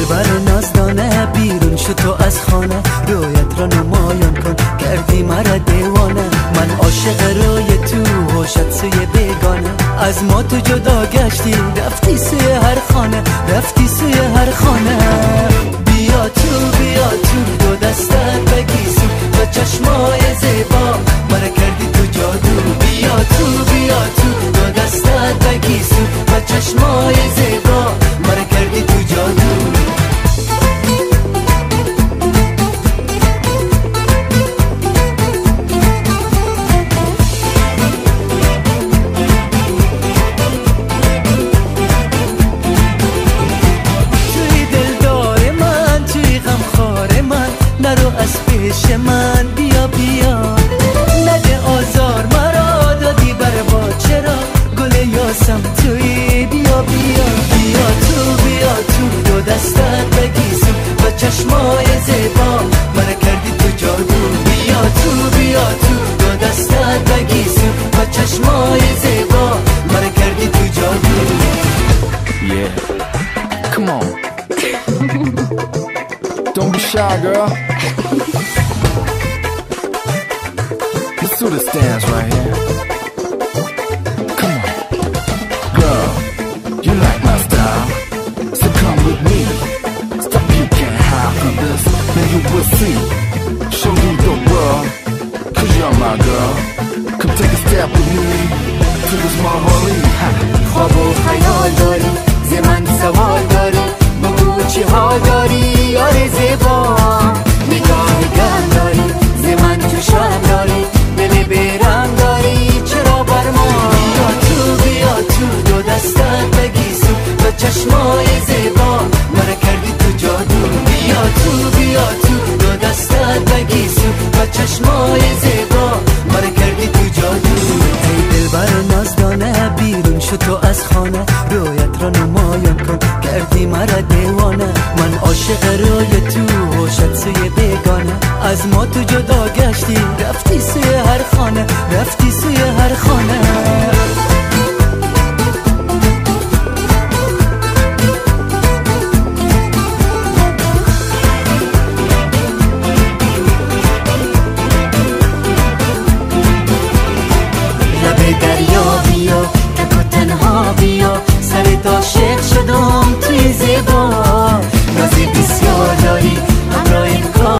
دلبر نازدانه بیرون شو تو از خانه. رویت را نمایان کن کردی مرا دیوانه. من عاشق روی تو هوشت سوی بگانه از ما تو جدا گشتی رفتی سوی هر خانه. رفتی سوی هر خانه. بیا تو بیا تو دو دستت بگیسو. و چشمای زیبا مرا کردی تو جادو. بیا تو. از پیش من بیا بیا. نده آزار مرا دادی بر با چرا گل یاسم توی؟ بیا بیا. بیا تو بیا تو. دو دستت بگیسم. و چشمای زیبا. من کردی تو جادو. بیا تو بیا تو. دو دستت Don't be shy, girl. Let's do this dance right here. Come on. Girl, you like my style. So come with me. Stop, you can't hide from this. Then you will see. Show you the world. Cause you're my girl. Come take a step with me. To this Mahali. چشمای زیبا. مرا کردی تو جادو. بیا تو بیا تو. دو دستت بگیسو و چشمای زیبا. مرا کردی تو جادو. ای دلبر نازدانه بیرون شو تو از خانه. رویت را نمایان کن. کردی مرا دیوانه. من عاشق روی تو هوشت سوی بگانه از ما تو جدا گشتی رفتی سوی هر خانه. رفتی سوی هر خانه.